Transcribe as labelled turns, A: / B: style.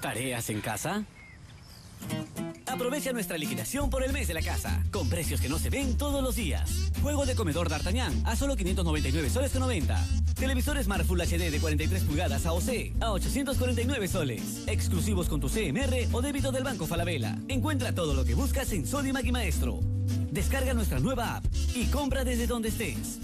A: ¿Tareas en casa? Aprovecha nuestra liquidación por el mes de la casa, con precios que no se ven todos los días. Juego de comedor D'Artagnan a solo 599 soles con 90. Televisor Smart Full HD de 43 pulgadas AOC a 849 soles. Exclusivos con tu CMR o débito del Banco Falabella. Encuentra todo lo que buscas en Sodimac y Maestro. Descarga nuestra nueva app y compra desde donde estés.